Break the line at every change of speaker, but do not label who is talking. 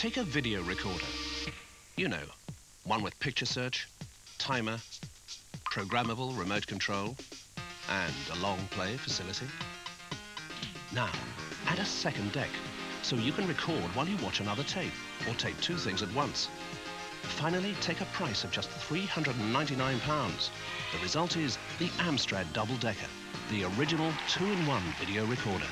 Take a video recorder. You know, one with picture search, timer, programmable remote control, and a long play facility. Now, add a second deck, so you can record while you watch another tape, or tape two things at once. Finally, take a price of just £399. The result is the Amstrad Double Decker, the original two-in-one video recorder.